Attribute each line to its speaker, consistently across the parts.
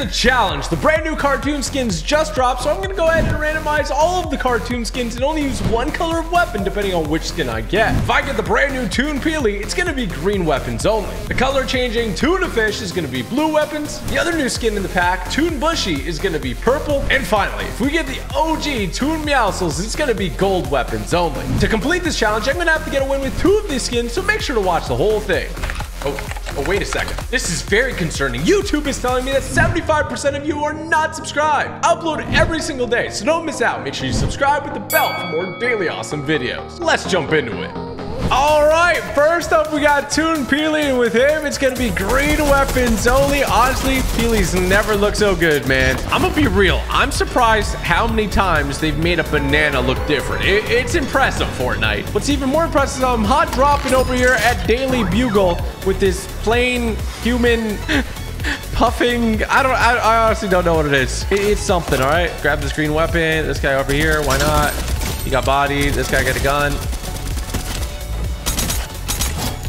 Speaker 1: the challenge. The brand new cartoon skins just dropped, so I'm gonna go ahead and randomize all of the cartoon skins and only use one color of weapon depending on which skin I get. If I get the brand new Toon Peely, it's gonna be green weapons only. The color changing Toona Fish is gonna be blue weapons. The other new skin in the pack, Toon Bushy, is gonna be purple. And finally, if we get the OG Toon Meowscles, it's gonna be gold weapons only. To complete this challenge, I'm gonna have to get a win with two of these skins, so make sure to watch the whole thing. Oh, oh, wait a second. This is very concerning. YouTube is telling me that 75% of you are not subscribed. I upload every single day, so don't miss out. Make sure you subscribe with the bell for more daily awesome videos. Let's jump into it. All right, first up, we got Toon Peely, and with him, it's gonna be green weapons only. Honestly, Peely's never looked so good, man. I'm gonna be real. I'm surprised how many times they've made a banana look different. It, it's impressive, Fortnite. What's even more impressive, I'm hot dropping over here at Daily Bugle with this plain human puffing. I don't, I, I honestly don't know what it is. It, it's something, all right? Grab this green weapon. This guy over here, why not? He got bodied. This guy got a gun.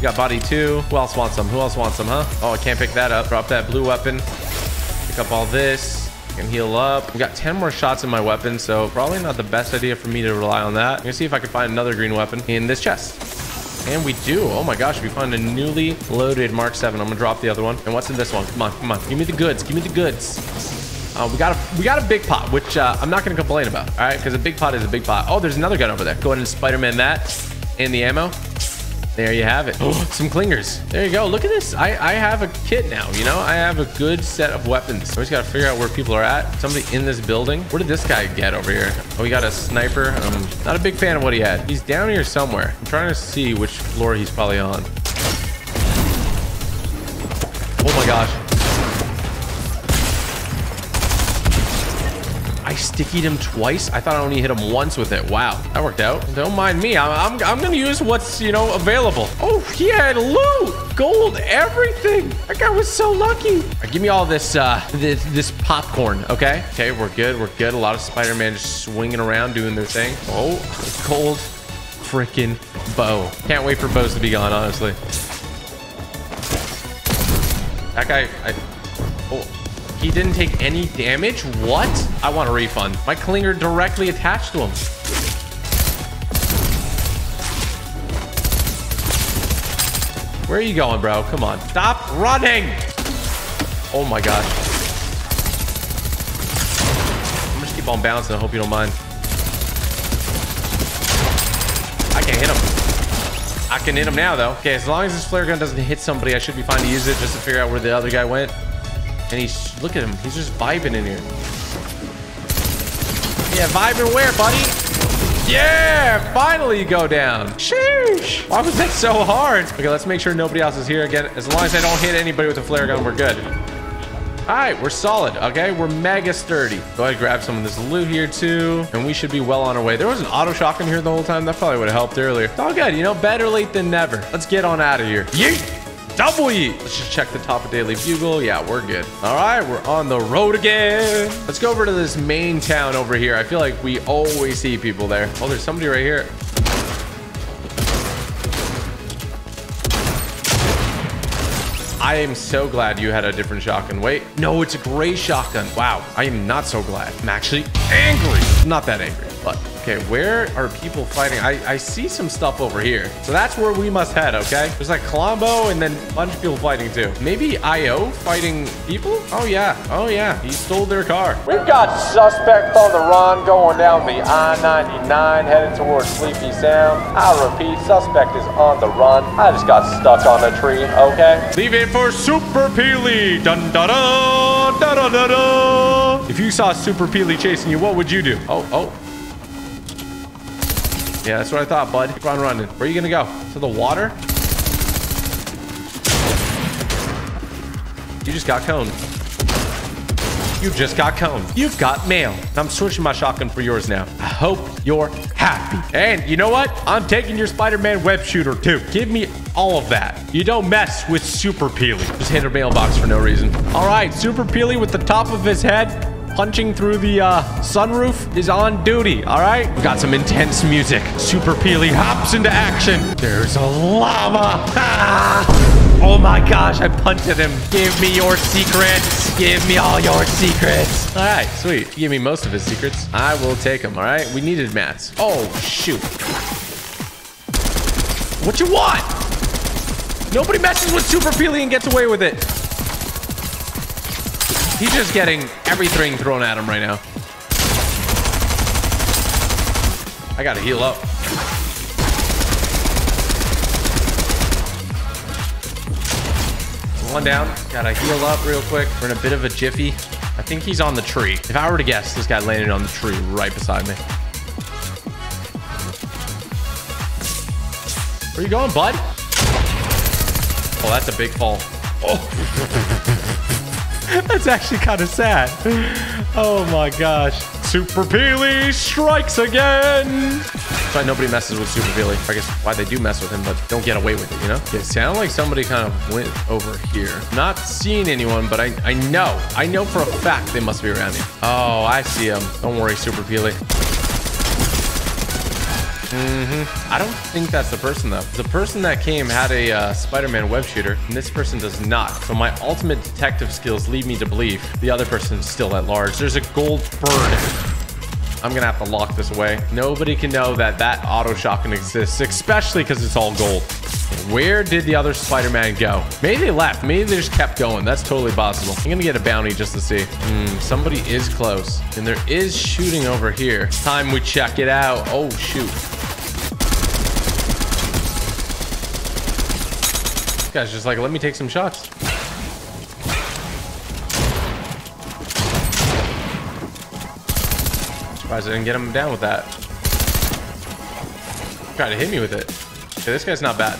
Speaker 1: You got body two. Who else wants some? Who else wants some, huh? Oh, I can't pick that up. Drop that blue weapon. Pick up all this. And heal up. We got 10 more shots in my weapon, so probably not the best idea for me to rely on that. I'm gonna see if I can find another green weapon in this chest. And we do. Oh my gosh, we found a newly loaded Mark 7. I'm gonna drop the other one. And what's in this one? Come on, come on. Give me the goods. Give me the goods. Uh, we got a we got a big pot, which uh, I'm not gonna complain about. All right, because a big pot is a big pot. Oh, there's another gun over there. Go ahead and Spider-Man that in the ammo. There you have it. Oh, some clingers. There you go. Look at this. I, I have a kit now, you know? I have a good set of weapons. I just got to figure out where people are at. Somebody in this building. Where did this guy get over here? Oh, we got a sniper. I'm not a big fan of what he had. He's down here somewhere. I'm trying to see which floor he's probably on. Oh my gosh. I stickied him twice. I thought I only hit him once with it. Wow, that worked out. Don't mind me. I'm, I'm, I'm gonna use what's, you know, available. Oh, he had loot, gold, everything. That guy was so lucky. Right, give me all this, uh, this, this popcorn, okay? Okay, we're good, we're good. A lot of Spider-Man just swinging around doing their thing. Oh, gold freaking bow. Can't wait for bows to be gone, honestly. That guy, I, oh, he didn't take any damage? What? I want a refund. My clinger directly attached to him. Where are you going, bro? Come on. Stop running. Oh my gosh. I'm just keep on bouncing. I hope you don't mind. I can't hit him. I can hit him now, though. Okay, as long as this flare gun doesn't hit somebody, I should be fine to use it just to figure out where the other guy went. And he's, look at him. He's just vibing in here. Yeah, vibing where, buddy? Yeah, finally you go down. Sheesh. Why was that so hard? Okay, let's make sure nobody else is here again. As long as I don't hit anybody with a flare gun, we're good. All right, we're solid, okay? We're mega sturdy. Go ahead, grab some of this loot here too, and we should be well on our way. There was an auto shotgun here the whole time. That probably would have helped earlier. It's all good, you know, better late than never. Let's get on out of here. Yeet! Double yeet. Let's just check the top of Daily Bugle. Yeah, we're good. All right, we're on the road again. Let's go over to this main town over here. I feel like we always see people there. Oh, there's somebody right here. I am so glad you had a different shotgun. Wait, no, it's a gray shotgun. Wow, I am not so glad. I'm actually angry. Not that angry, but okay, where are people fighting? I, I see some stuff over here. So that's where we must head, okay? There's like Klombo and then a bunch of people fighting too. Maybe IO fighting people? Oh yeah, oh yeah, he stole their car. We've got suspects on the run going down the I-99 headed towards Sleepy Sound. I repeat, suspect is on the run. I just got stuck on a tree, okay? Leave it for Super Peely. Dun dun dun dun dun dun dun. If you saw Super Peely chasing you, what would you do? Oh, oh. Yeah, that's what I thought, bud. Keep on running. Where are you gonna go? To the water? You just got coned. You just got coned. You've got mail. I'm switching my shotgun for yours now. I hope you're happy. And you know what? I'm taking your Spider-Man web shooter too. Give me all of that. You don't mess with Super Peely. Just hit her mailbox for no reason. All right, Super Peely with the top of his head punching through the uh, sunroof is on duty. All right, we got some intense music. Super Peely hops into action. There's a llama. Ah!
Speaker 2: Oh my gosh, I punched him. Give me your secrets. Give me all your secrets.
Speaker 1: All right, sweet. Give me most of his secrets. I will take them, all right? We needed mats. Oh, shoot. What you want? Nobody messes with Super Peely and gets away with it. He's just getting everything thrown at him right now. I gotta heal up. One down. Gotta heal up real quick. We're in a bit of a jiffy. I think he's on the tree. If I were to guess, this guy landed on the tree right beside me. Where you going, bud? Oh, that's a big fall. Oh. that's actually kind of sad. Oh my gosh. Super Peely strikes again. That's why nobody messes with Super Peely. I guess why they do mess with him, but don't get away with it, you know? It sounded like somebody kind of went over here. Not seeing anyone, but I, I know. I know for a fact they must be around here. Oh, I see him. Don't worry, Super Peely. Mm-hmm. I don't think that's the person though. The person that came had a uh, Spider-Man web shooter, and this person does not. So my ultimate detective skills lead me to believe the other person's still at large. There's a gold bird. I'm gonna have to lock this away. Nobody can know that that auto shotgun exists, especially because it's all gold. Where did the other Spider-Man go? Maybe they left. Maybe they just kept going. That's totally possible. I'm gonna get a bounty just to see. Hmm, somebody is close. And there is shooting over here. Time we check it out. Oh, shoot. Guy's just like, let me take some shots. Surprised I didn't get him down with that. Try to hit me with it. Okay, this guy's not bad.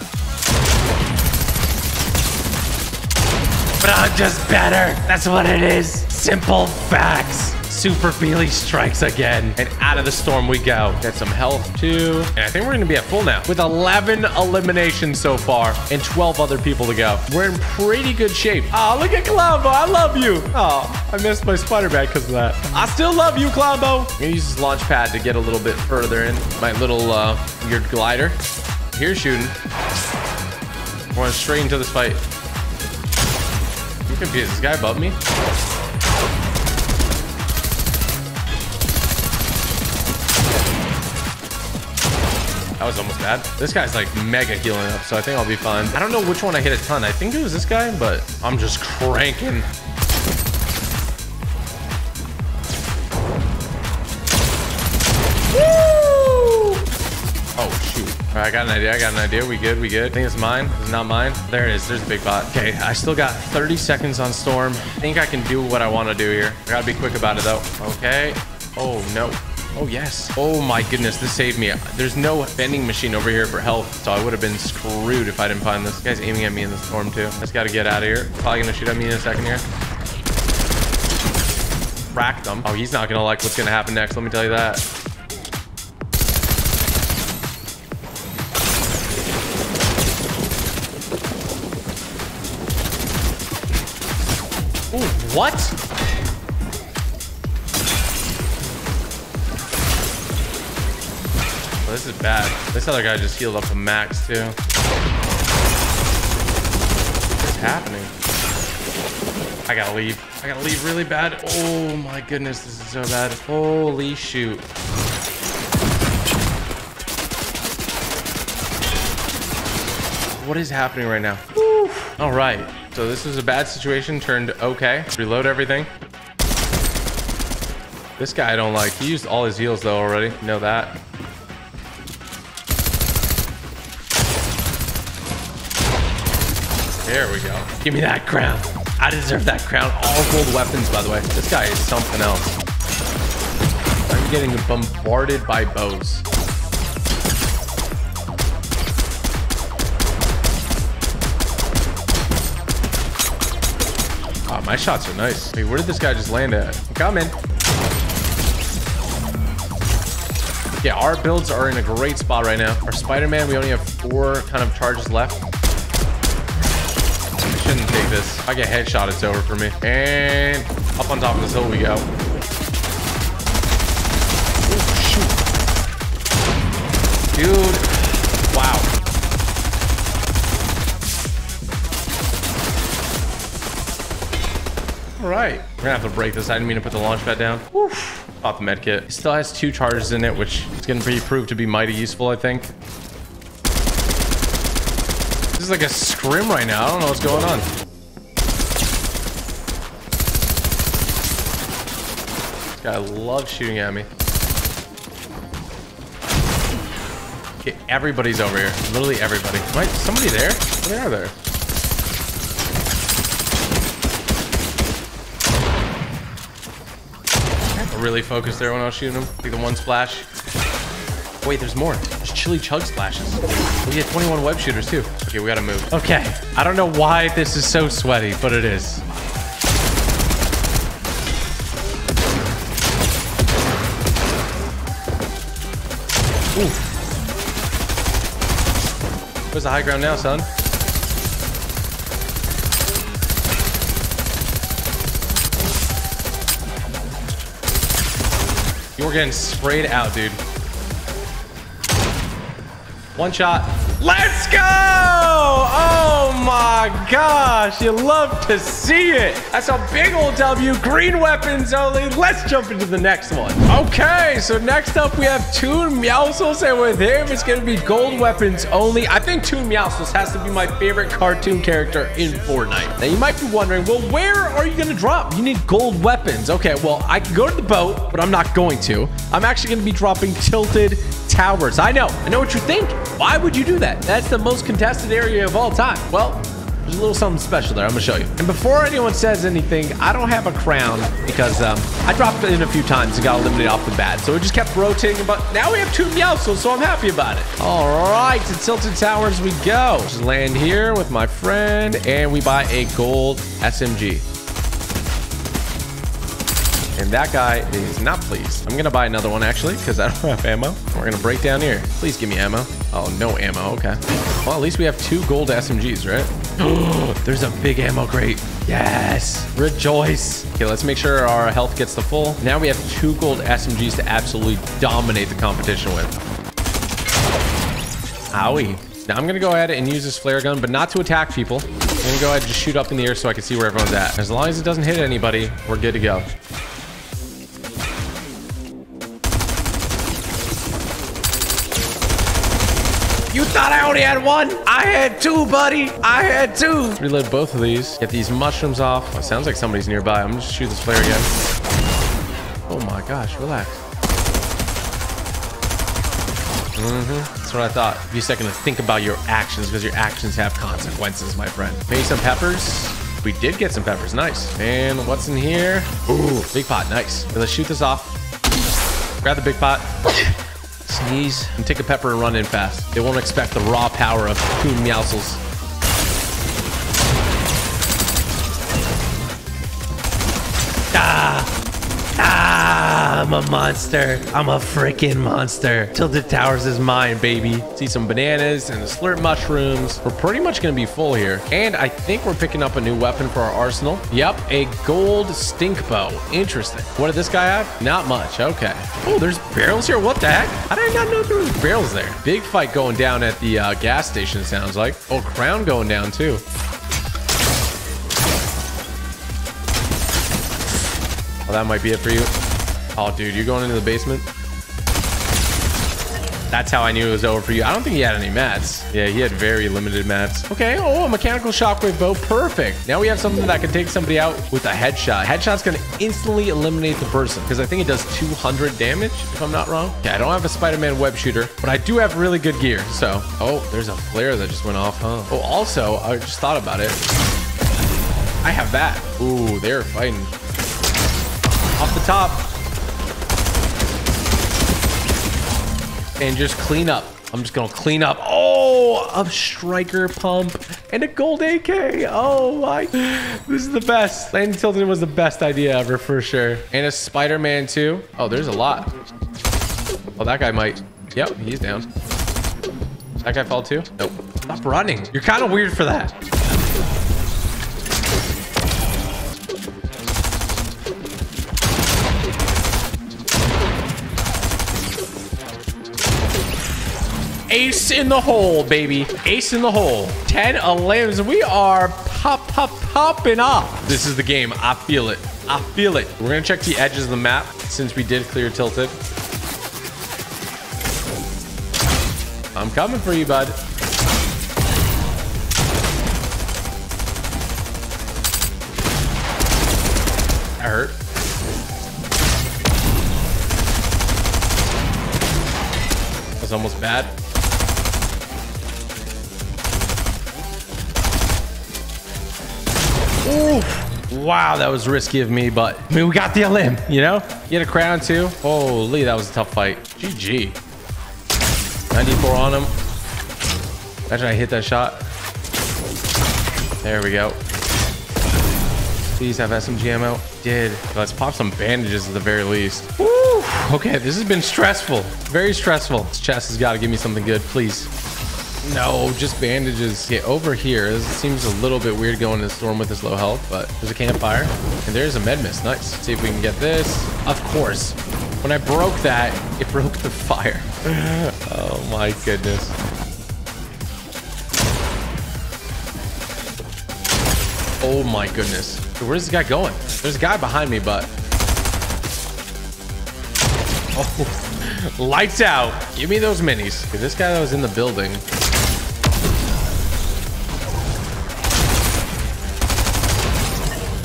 Speaker 2: But I'm just better. That's what it is. Simple facts. Super Peely strikes again.
Speaker 1: And out of the storm we go. Get some health too. And I think we're gonna be at full now. With 11 eliminations so far and 12 other people to go. We're in pretty good shape. Oh, look at Klombo. I love you. Oh, I missed my spider bag because of that. I still love you, Klombo. I'm gonna use this launch pad to get a little bit further in. My little uh, weird glider. Here's shooting. We're going straight into this fight. I'm confused. Is this guy above me? That was almost bad. This guy's like mega healing up, so I think I'll be fine. I don't know which one I hit a ton. I think it was this guy, but I'm just cranking. Woo! Oh, shoot. All right, I got an idea. I got an idea. We good? We good? I think it's mine. It's not mine. There it is. There's a big bot. Okay, I still got 30 seconds on Storm. I think I can do what I want to do here. I gotta be quick about it, though. Okay. Oh, no. Oh, yes. Oh, my goodness. This saved me. There's no vending machine over here for health, so I would have been screwed if I didn't find this. this guy's aiming at me in the storm, too. I just got to get out of here. Probably going to shoot at me in a second here. Rack them. Oh, he's not going to like what's going to happen next. Let me tell you that. Ooh, what? Oh, this is bad. This other guy just healed up to max, too. What's happening? I gotta leave. I gotta leave really bad. Oh my goodness, this is so bad. Holy shoot. What is happening right now? Whew. All right. So this is a bad situation turned okay. Reload everything. This guy I don't like. He used all his heals though already. Know that. There we go. Give me that crown. I deserve that crown. All gold weapons, by the way. This guy is something else. I'm getting bombarded by bows. Wow, my shots are nice. Wait, where did this guy just land at? I'm coming. Yeah, our builds are in a great spot right now. Our Spider-Man, we only have four kind of charges left couldn't take this. If I get headshot, it's over for me. And up on top of this hill we go. Oh, shoot. Dude. Wow. All right. We're gonna have to break this. I didn't mean to put the launch pad down. Oof. Off the med kit. It still has two charges in it, which is gonna be proved to be mighty useful, I think. This is like a scrim right now. I don't know what's going on. This guy loves shooting at me. Okay, everybody's over here. Literally everybody. Right? Somebody there? They are there. really focused there when I was shooting him. Like the one splash. Wait, there's more. There's chili chug splashes. We get 21 web shooters too. Okay, we gotta move. Okay, I don't know why this is so sweaty, but it is. Ooh. Where's the high ground now, son? You're getting sprayed out, dude. One shot. Let's go! Oh my gosh, you love to see it. That's a big old W. Green weapons only. Let's jump into the next one. Okay, so next up we have Toon Meowscles, and with him it's gonna be gold weapons only. I think Toon Meowscles has to be my favorite cartoon character in Fortnite. Now you might be wondering, well, where are you gonna drop? You need gold weapons. Okay, well, I can go to the boat, but I'm not going to. I'm actually gonna be dropping tilted towers. I know, I know what you think. Why would you do that? That's the most contested area of all time. Well, there's a little something special there. I'm gonna show you. And before anyone says anything, I don't have a crown because um, I dropped in a few times and got eliminated off the bat. So it just kept rotating. But now we have two Meowscles, so I'm happy about it. All right, to Tilted Towers we go. Just land here with my friend, and we buy a gold SMG. And that guy is not pleased. I'm gonna buy another one actually, because I don't have ammo. We're gonna break down here. Please give me ammo. Oh, no ammo, okay. Well, at least we have two gold SMGs, right? There's a big ammo crate. Yes, rejoice. Okay, let's make sure our health gets to full. Now we have two gold SMGs to absolutely dominate the competition with. Owie. Now I'm gonna go ahead and use this flare gun, but not to attack people. I'm gonna go ahead and just shoot up in the air so I can see where everyone's at. As long as it doesn't hit anybody, we're good to go. You thought I only had one? I had two, buddy. I had two. Reload both of these. Get these mushrooms off. Oh, sounds like somebody's nearby. I'm just shoot this flare again. Oh my gosh, relax. Mm-hmm. That's what I thought. Give you a second to think about your actions because your actions have consequences, my friend. Maybe some peppers. We did get some peppers. Nice. And what's in here? Ooh, big pot. Nice. Let's shoot this off. Grab the big pot. Sneeze and take a pepper and run in fast. They won't expect the raw power of Toon Meowscles. I'm a monster. I'm a freaking monster. Tilted Towers is mine, baby. See some bananas and the slurp mushrooms. We're pretty much going to be full here. And I think we're picking up a new weapon for our arsenal. Yep, a gold stink bow. Interesting. What did this guy have? Not much. Okay. Oh, there's barrels here. What the heck? How did I not know there was barrels there? Big fight going down at the uh, gas station, sounds like. Oh, crown going down too. Well, that might be it for you. Oh, dude, you're going into the basement? That's how I knew it was over for you. I don't think he had any mats. Yeah, he had very limited mats. Okay, oh, a mechanical shockwave bow. Perfect. Now we have something that can take somebody out with a headshot. Headshot's going to instantly eliminate the person because I think it does 200 damage, if I'm not wrong. Okay, I don't have a Spider-Man web shooter, but I do have really good gear. So, oh, there's a flare that just went off, huh? Oh, also, I just thought about it. I have that. Ooh, they're fighting. Off the top. And just clean up. I'm just gonna clean up. Oh, a striker pump and a gold AK. Oh my, this is the best. Landing Tilted was the best idea ever for sure. And a Spider-Man too. Oh, there's a lot. Oh, that guy might. Yep, he's down. That guy fall too? Nope. Stop running. You're kind of weird for that. Ace in the hole, baby. Ace in the hole. 10 elims. We are pop, pop, popping off. This is the game. I feel it. I feel it. We're going to check the edges of the map since we did clear tilted. I'm coming for you, bud. That hurt. That's almost bad. Oof. Wow, that was risky of me, but I mean, we got the limb, you know? Get a crown too. Holy, that was a tough fight. GG. 94 on him. Imagine I hit that shot. There we go. Please have SMG ammo. Did. Let's pop some bandages at the very least. Woo! Okay, this has been stressful. Very stressful. This chest has got to give me something good, please. No, just bandages. Okay, over here, this seems a little bit weird going in the storm with this low health, but there's a campfire. And there's a med mist. Nice. Let's see if we can get this. Of course. When I broke that, it broke the fire. oh my goodness. Oh my goodness. Where's this guy going? There's a guy behind me, but... Oh, lights out. Give me those minis. This guy that was in the building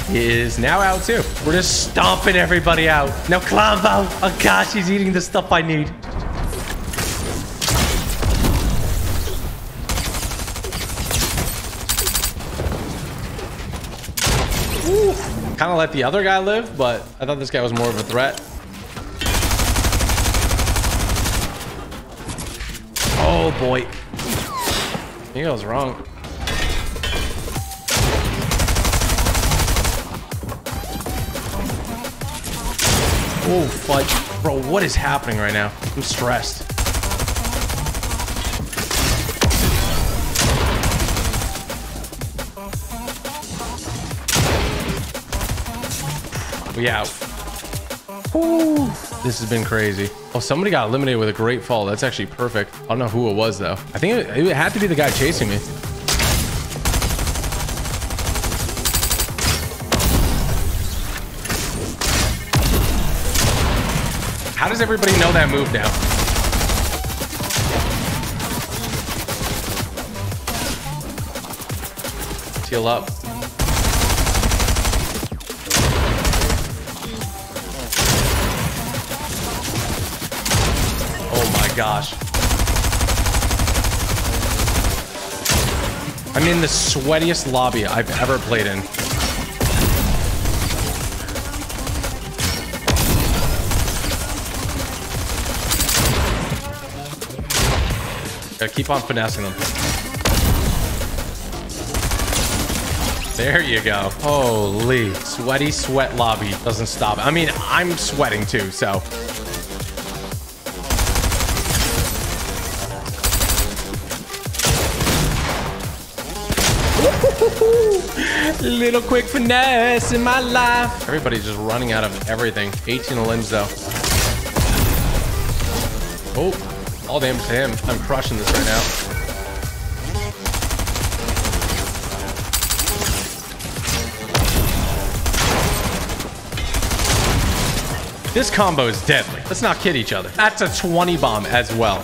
Speaker 1: is now out too. We're just stomping everybody out. Now Klombo. Oh gosh, he's eating the stuff I need. Kind of let the other guy live, but I thought this guy was more of a threat. Oh boy. I think I was wrong. Oh, fudge. Bro, what is happening right now? I'm stressed. We out. Ooh, this has been crazy. Oh, somebody got eliminated with a great fall. That's actually perfect. I don't know who it was, though. I think it, it had to be the guy chasing me. How does everybody know that move now? Heal up. Oh my gosh. I'm in the sweatiest lobby I've ever played in. Gotta keep on finessing them. There you go. Holy. Sweaty sweat lobby doesn't stop. I mean, I'm sweating too, so. Little quick finesse in my life. Everybody's just running out of everything. 18 limbs though. Oh, all damage to him. I'm crushing this right now. This combo is deadly. Let's not kid each other. That's a 20 bomb as well.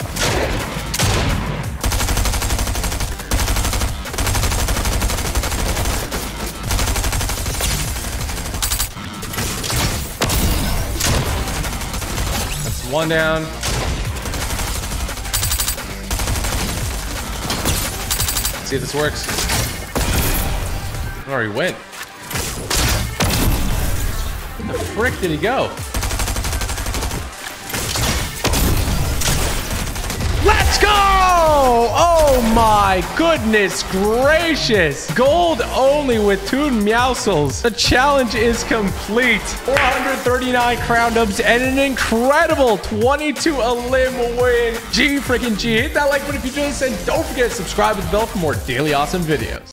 Speaker 1: That's one down. See if this works. Where he went. Where the frick did he go? Let's go! Oh my goodness gracious! Gold only with two Meowscles. The challenge is complete. 439 crown dubs and an incredible 22 a limb win. G freaking G. Hit that like button if you enjoyed this and don't forget to subscribe with the bell for more daily awesome videos.